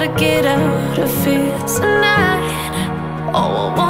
gotta get out of here tonight. Oh,